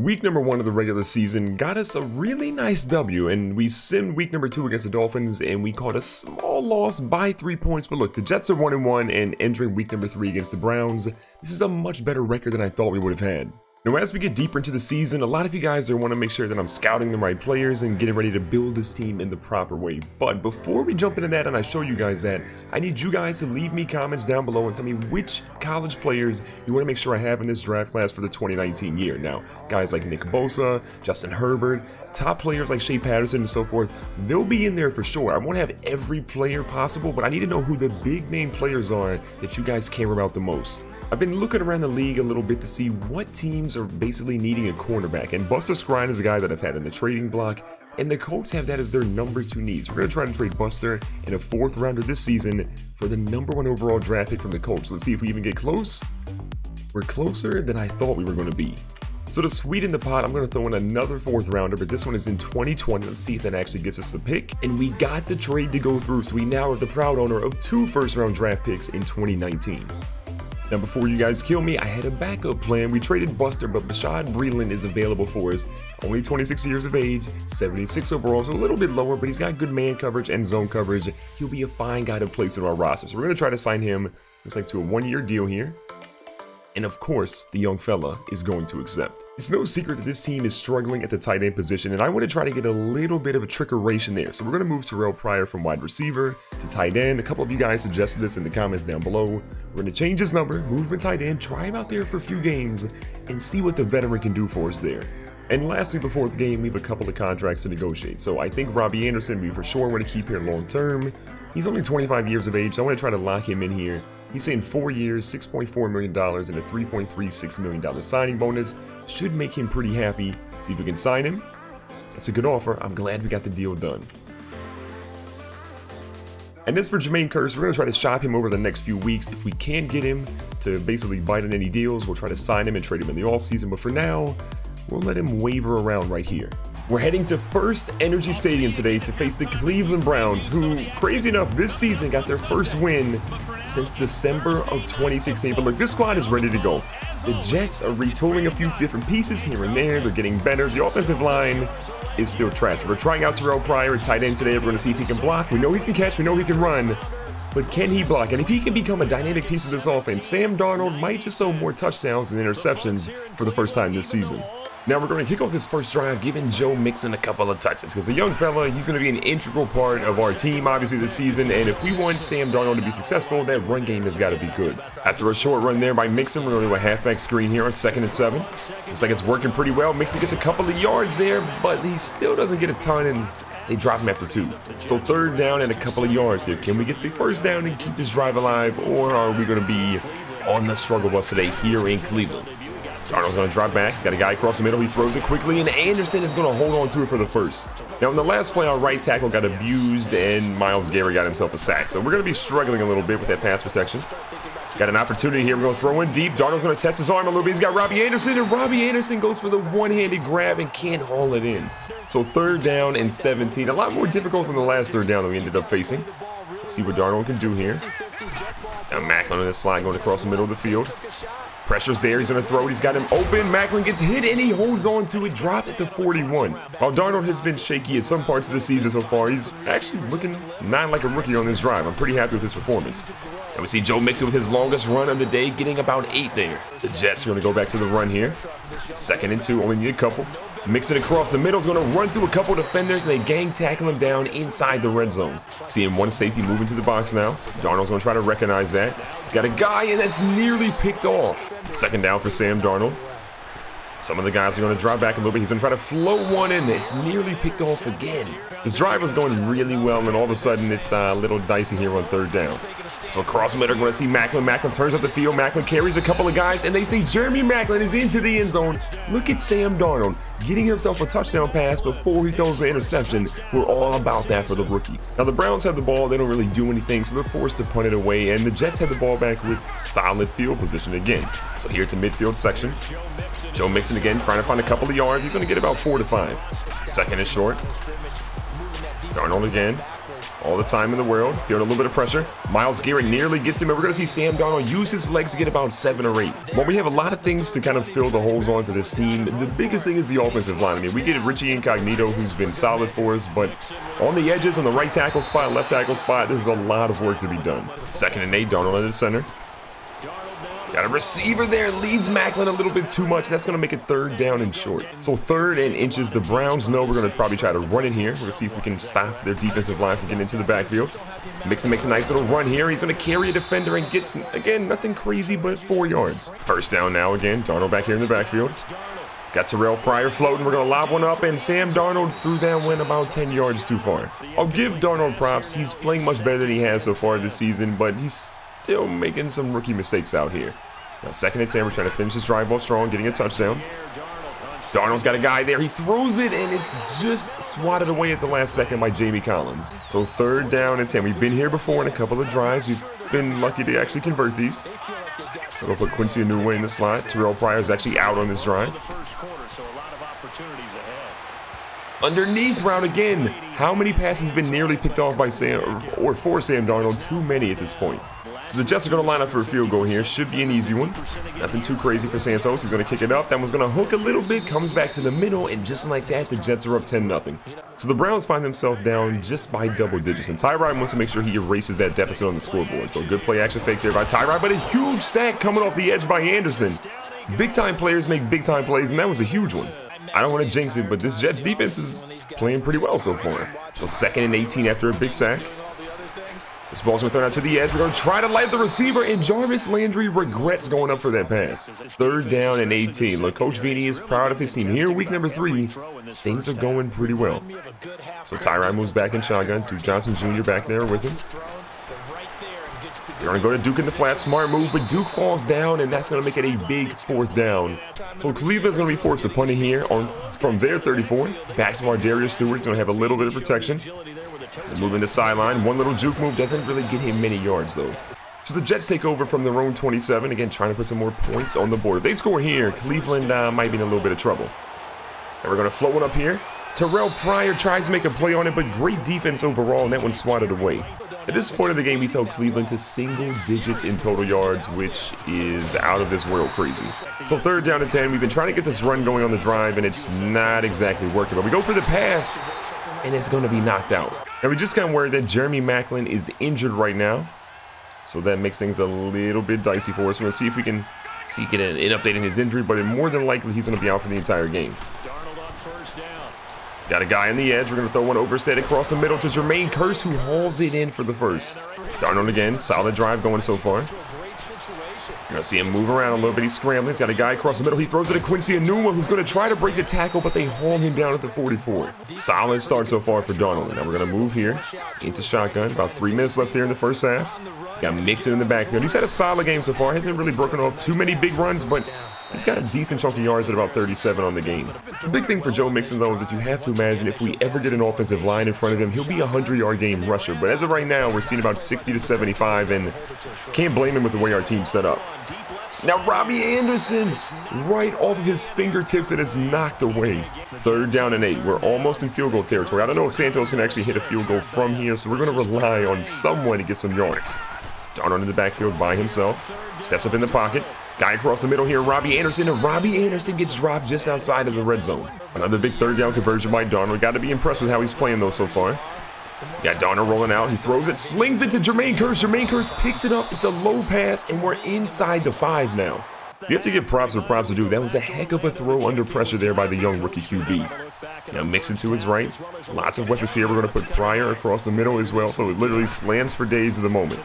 Week number one of the regular season got us a really nice W, and we simmed week number two against the Dolphins, and we caught a small loss by three points. But look, the Jets are one and one, and entering week number three against the Browns, this is a much better record than I thought we would have had. Now, as we get deeper into the season, a lot of you guys are want to make sure that I'm scouting the right players and getting ready to build this team in the proper way. But before we jump into that and I show you guys that, I need you guys to leave me comments down below and tell me which college players you want to make sure I have in this draft class for the 2019 year. Now, guys like Nick Bosa, Justin Herbert, top players like Shea Patterson and so forth, they'll be in there for sure. I won't have every player possible, but I need to know who the big name players are that you guys care about the most. I've been looking around the league a little bit to see what teams are basically needing a cornerback, and Buster Skrine is a guy that I've had in the trading block, and the Colts have that as their number two needs. We're going to try to trade Buster in a fourth rounder this season for the number one overall draft pick from the Colts. Let's see if we even get close. We're closer than I thought we were going to be. So to sweeten the pot, I'm going to throw in another fourth rounder, but this one is in 2020. Let's see if that actually gets us the pick. And we got the trade to go through, so we now are the proud owner of two first round draft picks in 2019. Now, before you guys kill me, I had a backup plan. We traded Buster, but Bashad Breeland is available for us. Only 26 years of age, 76 overall, so a little bit lower, but he's got good man coverage and zone coverage. He'll be a fine guy to place in our roster. So we're going to try to sign him, looks like to a one-year deal here. And of course, the young fella is going to accept. It's no secret that this team is struggling at the tight end position, and I want to try to get a little bit of a trickeration there. So we're going to move Terrell Pryor from wide receiver to tight end. A couple of you guys suggested this in the comments down below. We're going to change his number, move him to tight end, try him out there for a few games, and see what the veteran can do for us there. And lastly, before the game, we have a couple of contracts to negotiate. So I think Robbie Anderson, we for sure want to keep here long term. He's only 25 years of age, so I want to try to lock him in here. He's saying four years, $6.4 million, and a $3.36 million signing bonus. Should make him pretty happy. See if we can sign him. That's a good offer. I'm glad we got the deal done. And as for Jermaine Kearse, we're going to try to shop him over the next few weeks. If we can get him to basically bite on any deals, we'll try to sign him and trade him in the offseason. But for now, we'll let him waver around right here. We're heading to FirstEnergy Stadium today to face the Cleveland Browns, who, crazy enough, this season got their first win since December of 2016. But look, this squad is ready to go. The Jets are retooling a few different pieces here and there. They're getting better. The offensive line is still trash. We're trying out Terrell Pryor at tight end today. We're going to see if he can block. We know he can catch. We know he can run. But can he block? And if he can become a dynamic piece of this offense, Sam Darnold might just throw more touchdowns than interceptions for the first time this season. Now we're going to kick off this first drive, giving Joe Mixon a couple of touches because the young fella, he's going to be an integral part of our team, obviously, this season. And if we want Sam Darnold to be successful, that run game has got to be good. After a short run there by Mixon, we're going to do a halfback screen here on second and seven. Looks like it's working pretty well. Mixon gets a couple of yards there, but he still doesn't get a ton, and they drop him after two. So third down and a couple of yards here. Can we get the first down and keep this drive alive, or are we going to be on the struggle bus today here in Cleveland? Darnold's going to drop back. He's got a guy across the middle. He throws it quickly, and Anderson is going to hold on to it for the first. Now, in the last play, our right tackle got abused, and Myles Garrett got himself a sack. So we're going to be struggling a little bit with that pass protection. Got an opportunity here. We're going to throw in deep. Darnold's going to test his arm a little bit. He's got Robbie Anderson, and Robbie Anderson goes for the one-handed grab and can't haul it in. So third down and 17. A lot more difficult than the last third down that we ended up facing. Let's see what Darnold can do here. Now Maclin on this slide going across the middle of the field. Pressure's there. He's going to throw it. He's got him open. Maclin gets hit, and he holds on to it. Dropped at the 41. While Darnold has been shaky at some parts of the season so far, he's actually looking not like a rookie on this drive. I'm pretty happy with his performance. And we see Joe Mixon with his longest run of the day, getting about eight there. The Jets are going to go back to the run here. Second and two, only need a couple. Mixon across the middle. Is going to run through a couple defenders, and they gang tackle him down inside the red zone. Seeing one safety move into the box now. Darnold's going to try to recognize that. He's got a guy, and that's nearly picked off. Second down for Sam Darnold. Some of the guys are going to drop back a little bit. He's going to try to float one in. It's nearly picked off again. His drive was going really well, and then all of a sudden it's uh, a little dicey here on third down. So across the middle, we're going to see Maclin. Maclin turns up the field. Maclin carries a couple of guys, and they say Jeremy Maclin is into the end zone. Look at Sam Darnold getting himself a touchdown pass before he throws the interception. We're all about that for the rookie. Now, the Browns have the ball. They don't really do anything, so they're forced to punt it away, and the Jets have the ball back with solid field position again. So here at the midfield section, Joe Mixon again, trying to find a couple of yards. He's going to get about four to five. Second and short. Darnold again. all the time in the world, feeling a little bit of pressure. Myles Garrett nearly gets him, we're going to see Sam Darnold use his legs to get about seven or eight. Well, we have a lot of things to kind of fill the holes on for this team. The biggest thing is the offensive line. I mean, we get Richie Incognito, who's been solid for us, but on the edges, on the right tackle spot, left tackle spot, there's a lot of work to be done. Second and eight, Darnold in the center. Got a receiver there, leads Maclin a little bit too much. That's going to make it third down and short. So third and inches, the Browns know we're going to probably try to run in here. We're going to see if we can stop their defensive line from getting into the backfield. Mixon makes a nice little run here. He's going to carry a defender and gets, again, nothing crazy, but four yards. First down now again. Darnold back here in the backfield. Got Terrell Pryor floating. We're going to lob one up, and Sam Darnold threw that one about 10 yards too far. I'll give Darnold props. He's playing much better than he has so far this season, but he's still making some rookie mistakes out here. Now, second and 10, we're trying to finish this drive ball strong, getting a touchdown. Darnold's got a guy there. He throws it, and it's just swatted away at the last second by Jamie Collins. So third down and 10. We've been here before in a couple of drives. We've been lucky to actually convert these. We'll put Quincy Enunwa in the slot. Terrell Pryor is actually out on this drive. Underneath route again. How many passes have been nearly picked off by Sam or for Sam Darnold? Too many at this point. So the Jets are going to line up for a field goal here. Should be an easy one. Nothing too crazy for Santos. He's going to kick it up. That one's going to hook a little bit. Comes back to the middle. And just like that, the Jets are up 10-0. So the Browns find themselves down just by double digits. And Tyrod wants to make sure he erases that deficit on the scoreboard. So good play action fake there by Tyrod. But a huge sack coming off the edge by Anderson. Big time players make big time plays. And that was a huge one. I don't want to jinx it, but this Jets defense is playing pretty well so far. So second and 18 after a big sack. This ball's going to throw out to the edge. We're going to try to light the receiver, and Jarvis Landry regrets going up for that pass. Third down and 18. Look, Coach Vini is proud of his team. Here, week number three, things are going pretty well. So Tyrod moves back in shotgun. Duke Johnson Jr. back there with him. They're going to go to Duke in the flat. Smart move, but Duke falls down, and that's going to make it a big fourth down. So Cleveland's going to be forced to punt it here on from their 34. Back to ArDarius Stewart. He's going to have a little bit of protection. So moving the sideline. One little juke move doesn't really get him many yards, though. So the Jets take over from their own 27. Again, trying to put some more points on the board. They score here, Cleveland uh, might be in a little bit of trouble. And we're going to float one up here. Terrell Pryor tries to make a play on it, but great defense overall, and that one swatted away. At this point of the game, we fell Cleveland to single digits in total yards, which is out of this world crazy. So third down to 10, we've been trying to get this run going on the drive, and it's not exactly working. But we go for the pass, and it's going to be knocked out. Now, we just got word that Jeremy Maclin is injured right now. So that makes things a little bit dicey for us. We're going to see if we can see get an, an update on his injury, but more than likely he's going to be out for the entire game. Got a guy on the edge. We're going to throw one overset across the middle to Jermaine Kearse, who hauls it in for the first. Darnold again. Solid drive going so far. You're going to see him move around a little bit. He's scrambling. He's got a guy across the middle. He throws it to Quincy Enunwa, who's going to try to break the tackle, but they haul him down at the 44. Solid start so far for Darnold. Now we're going to move here into shotgun. About three minutes left here in the first half. Got Mixon in the backfield. He's had a solid game so far. Hasn't really broken off too many big runs, but he's got a decent chunk of yards at about 37 on the game. The big thing for Joe Mixon, though, is that you have to imagine if we ever get an offensive line in front of him, he'll be a 100-yard game rusher. But as of right now, we're seeing about 60 to 75, and can't blame him with the way our team's set up. Now Robbie Anderson, right off of his fingertips, and it's knocked away. Third down and eight. We're almost in field goal territory. I don't know if Santos can actually hit a field goal from here, so we're going to rely on someone to get some yards. Darnold in the backfield by himself. Steps up in the pocket. Guy across the middle here, Robbie Anderson, and Robbie Anderson gets dropped just outside of the red zone. Another big third down conversion by Darnold. Got to be impressed with how he's playing, though, so far. Got Darnold rolling out. He throws it, slings it to Jermaine Kearse. Jermaine Kearse picks it up. It's a low pass, and we're inside the five now. You have to give props where props are due. That was a heck of a throw under pressure there by the young rookie QB. Now Mixon to his right. Lots of weapons here. We're going to put Pryor across the middle as well, so it literally slants for days of the moment.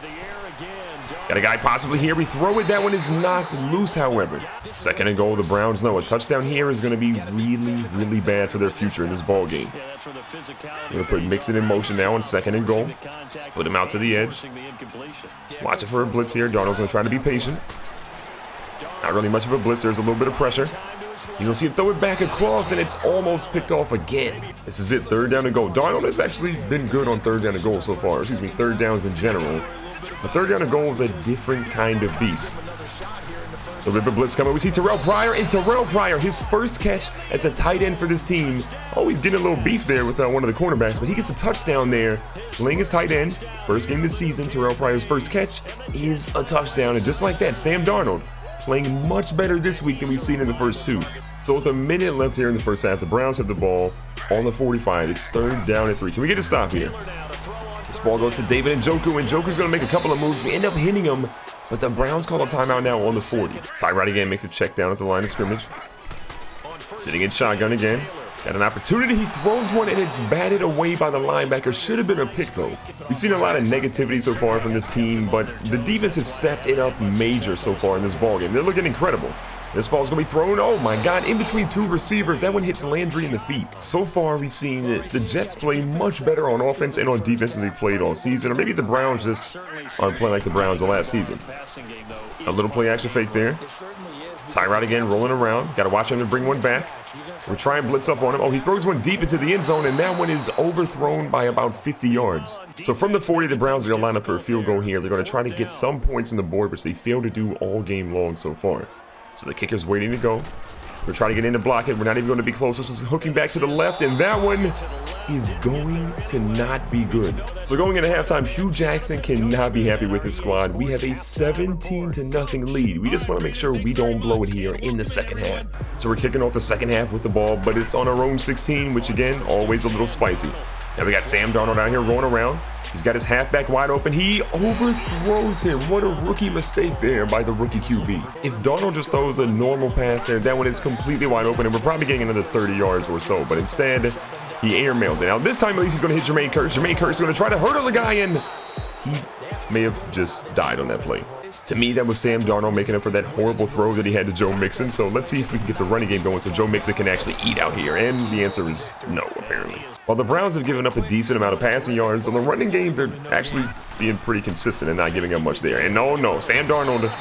Got a guy possibly here. We throw it. That one is knocked loose, however. Second and goal. The Browns know a touchdown here is going to be really, really bad for their future in this ball game. We're going to put Mixon in motion now on second and goal. Split him out to the edge. Watching for a blitz here. Darnold's going to try to be patient. Not really much of a blitz. There's a little bit of pressure. You'll see him throw it back across, and it's almost picked off again. This is it. Third down and goal. Darnold has actually been good on third down and goal so far. Excuse me, third downs in general. A third down and goal is a different kind of beast. The river blitz coming. We see Terrell Pryor and Terrell Pryor, his first catch as a tight end for this team. Always getting a little beef there with uh, one of the cornerbacks, but he gets a touchdown there, playing his tight end. First game this season, Terrell Pryor's first catch is a touchdown. And just like that, Sam Darnold playing much better this week than we've seen in the first two. So with a minute left here in the first half, the Browns have the ball on the 45. It's third down at three. Can we get a stop here? Ball goes to David Njoku, and Njoku's going to make a couple of moves. We end up hitting him, but the Browns call a timeout now on the 40. Tyrod again makes a check down at the line of scrimmage. Sitting in shotgun again. Got an opportunity, he throws one and it's batted away by the linebacker. Should have been a pick though. We've seen a lot of negativity so far from this team, but the defense has stepped it up major so far in this ballgame. They're looking incredible. This ball's gonna be thrown, oh my god, in between two receivers. That one hits Landry in the feet. So far, we've seen the Jets play much better on offense and on defense than they played all season. Or maybe the Browns just aren't playing like the Browns the last season. A little play action fake there. Tyrod again rolling around. Got to watch him to bring one back. We try and blitz up on him. Oh, he throws one deep into the end zone, and that one is overthrown by about 50 yards. So from the 40, the Browns are going to line up for a field goal here. They're going to try to get some points on the board, which they failed to do all game long so far. So the kicker's waiting to go. We're trying to get in to block it. We're not even going to be close. This was hooking back to the left, and that one is going to not be good. So going into halftime, Hue Jackson cannot be happy with his squad. We have a 17 to nothing lead. We just want to make sure we don't blow it here in the second half. So we're kicking off the second half with the ball, but it's on our own 16, which again, always a little spicy. Now we got Sam Darnold out here rolling around. He's got his halfback wide open. He overthrows him. What a rookie mistake there by the rookie QB. If Darnold just throws a normal pass there, that one is completely wide open, and we're probably getting another 30 yards or so. But instead, he airmails it. Now this time at least he's going to hit Jermaine Kearse. Jermaine Kearse is going to try to hurdle the guy, and he may have just died on that play. To me, that was Sam Darnold making up for that horrible throw that he had to Joe Mixon. So let's see if we can get the running game going so Joe Mixon can actually eat out here. And the answer is no, apparently. While the Browns have given up a decent amount of passing yards, on the running game, they're actually being pretty consistent and not giving up much there. And no, no, Sam Darnold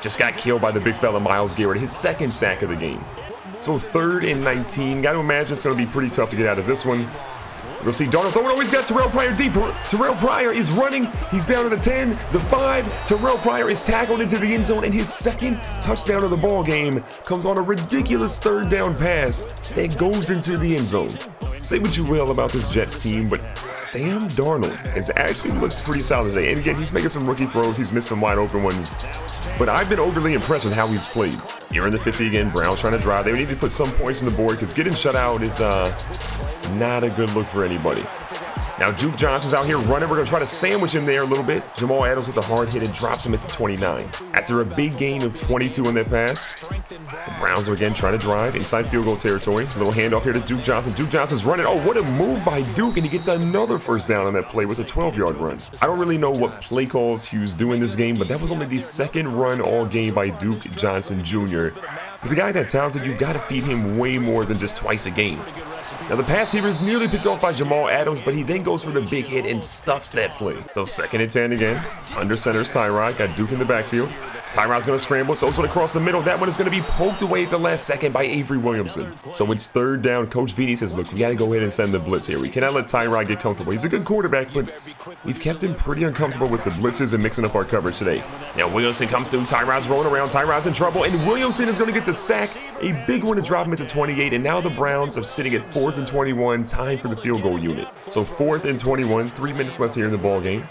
just got killed by the big fella Myles Garrett, his second sack of the game. So third and 19. Got to imagine it's going to be pretty tough to get out of this one. We'll see Darnold throwing. Oh, he's got Terrell Pryor deep. Terrell Pryor is running. He's down to the 10, the 5. Terrell Pryor is tackled into the end zone, and his second touchdown of the ball game comes on a ridiculous third down pass that goes into the end zone. Say what you will about this Jets team, but Sam Darnold has actually looked pretty solid today. And again, he's making some rookie throws. He's missed some wide open ones. But I've been overly impressed with how he's played. Here in the 50 again, Browns trying to drive. They need to put some points on the board because getting shut out is uh, not a good look for anybody. Now Duke Johnson's out here running. We're going to try to sandwich him there a little bit. Jamal Adams with a hard hit and drops him at the 29. After a big gain of 22 on that pass, the Browns are again trying to drive inside field goal territory. A little handoff here to Duke Johnson. Duke Johnson's running. Oh, what a move by Duke, and he gets another first down on that play with a 12-yard run. I don't really know what play calls Hue's doing this game, but that was only the second run all game by Duke Johnson Jr. With a guy that talented, you've got to feed him way more than just twice a game. Now the pass here is nearly picked off by Jamal Adams, but he then goes for the big hit and stuffs that play. So second and 10 again. Under center's Tyrod. Got Duke in the backfield. Tyrod's going to scramble, throws one across the middle. That one is going to be poked away at the last second by Avery Williamson. So it's third down. Coach Vini says, look, we got to go ahead and send the blitz here. We cannot let Tyrod get comfortable. He's a good quarterback, but we've kept him pretty uncomfortable with the blitzes and mixing up our coverage today. Now Williamson comes through. Tyrod's rolling around. Tyrod's in trouble, and Williamson is going to get the sack. A big one to drop him at the 28, and now the Browns are sitting at fourth and 21, time for the field goal unit. So fourth and 21, three minutes left here in the ball game.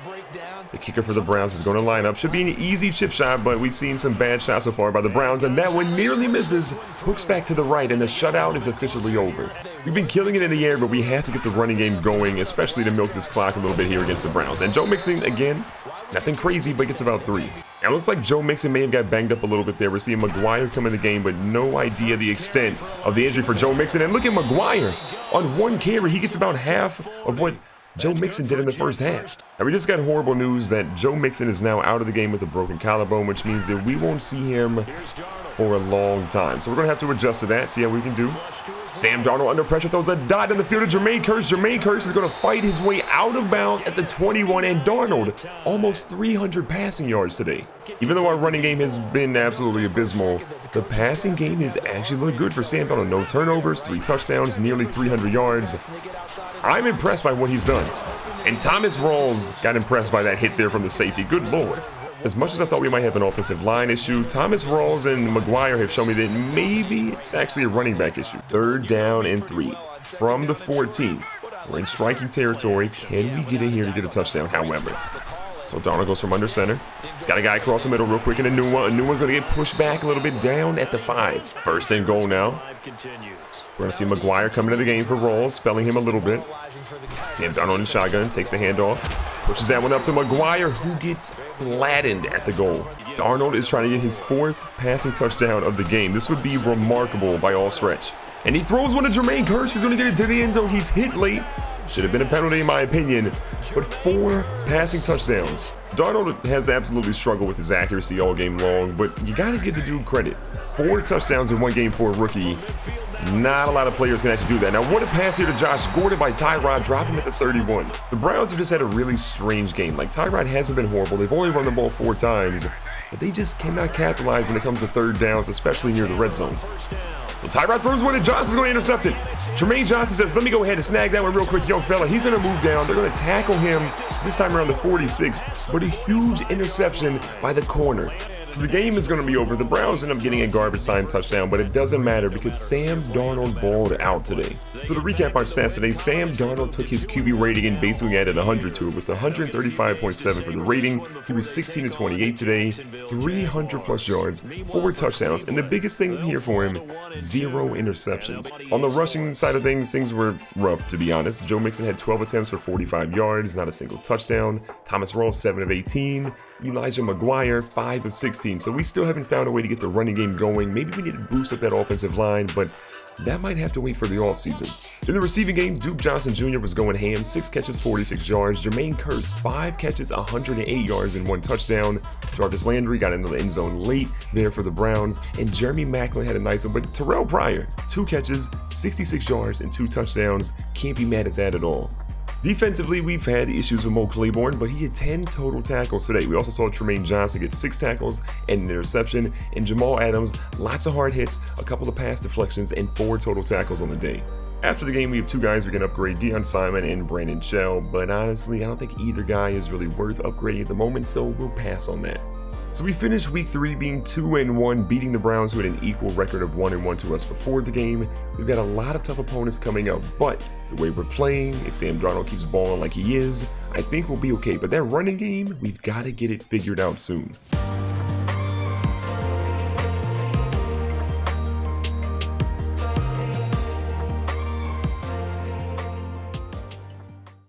The kicker for the Browns is going to line up. Should be an easy chip shot, but we've seen some bad shots so far by the Browns, and that one nearly misses. Hooks back to the right, and the shutout is officially over. We've been killing it in the air, but we have to get the running game going, especially to milk this clock a little bit here against the Browns. And Joe Mixon, again, nothing crazy, but gets about three. Now, it looks like Joe Mixon may have got banged up a little bit there. We're seeing McGuire come in the game, but no idea the extent of the injury for Joe Mixon. And look at McGuire. On one carry, he gets about half of what Joe Mixon did in the first half. Now, we just got horrible news that Joe Mixon is now out of the game with a broken collarbone, which means that we won't see him for a long time. So we're going to have to adjust to that, see how we can do. Sam Darnold under pressure throws a dot in the field to Jermaine Kearse. Jermaine Kearse is going to fight his way out of bounds at the 21, and Darnold almost 300 passing yards today. Even though our running game has been absolutely abysmal, the passing game has actually looked good for Sam Darnold. No turnovers, three touchdowns, nearly 300 yards. I'm impressed by what he's done. And Thomas Rawls got impressed by that hit there from the safety. Good lord. As much as I thought we might have an offensive line issue, Thomas Rawls and McGuire have shown me that maybe it's actually a running back issue. Third down and three from the 14. We're in striking territory. Can we get in here to get a touchdown, however? So Darnold goes from under center. He's got a guy across the middle real quick and Enunwa. A new one's going to get pushed back a little bit down at the five. First and goal now. We're going to see McGuire coming to the game for Rawls, spelling him a little bit. Sam Darnold in shotgun, takes the handoff, pushes that one up to McGuire, who gets flattened at the goal. Darnold is trying to get his fourth passing touchdown of the game. This would be remarkable by all stretch. And he throws one to Jermaine Kearse, who's going to get it to the end zone. He's hit late. Should have been a penalty in my opinion, but four passing touchdowns. Darnold has absolutely struggled with his accuracy all game long, but you got to give the dude credit. Four touchdowns in one game for a rookie. Not a lot of players can actually do that. Now, what a pass here to Josh Gordon by Tyrod, drop him at the 31. The Browns have just had a really strange game. Like, Tyrod hasn't been horrible. They've only run the ball four times, but they just cannot capitalize when it comes to third downs, especially near the red zone. So Tyrod throws one and Johnson's going to intercept it. Trumaine Johnson says, let me go ahead and snag that one real quick, young fella. He's going to move down. They're going to tackle him this time around the 46, but a huge interception by the corner. So the game is going to be over. The Browns end up getting a garbage time touchdown, but it doesn't matter because Sam Darnold balled out today. So to recap our stats today, Sam Darnold took his QB rating and basically added 100 to it with 135.7 for the rating. He was 16 to 28 today, 300 plus yards, four touchdowns, and the biggest thing here for him, zero interceptions. On the rushing side of things, things were rough to be honest. Joe Mixon had 12 attempts for 45 yards, not a single touchdown. Thomas Rawls 7 of 18. Elijah McGuire, 5 of 16. So we still haven't found a way to get the running game going. Maybe we need to boost up that offensive line, but that might have to wait for the offseason. In the receiving game, Duke Johnson Jr. was going ham, 6 catches, 46 yards. Jermaine Kearse, 5 catches, 108 yards, and 1 touchdown. Jarvis Landry got into the end zone late there for the Browns, and Jeremy Maclin had a nice one. But Terrell Pryor, 2 catches, 66 yards, and 2 touchdowns. Can't be mad at that at all. Defensively, we've had issues with Mo Claiborne, but he had 10 total tackles today. We also saw Trumaine Johnson get 6 tackles and an interception, and Jamal Adams, lots of hard hits, a couple of pass deflections, and 4 total tackles on the day. After the game, we have two guys we can upgrade, Deon Simon and Brandon Shell, but honestly, I don't think either guy is really worth upgrading at the moment, so we'll pass on that. So we finished week three being 2 and 1, beating the Browns who had an equal record of 1 and 1 to us before the game. We've got a lot of tough opponents coming up, but the way we're playing, if Sam Darnold keeps balling like he is, I think we'll be okay. But that running game, we've got to get it figured out soon.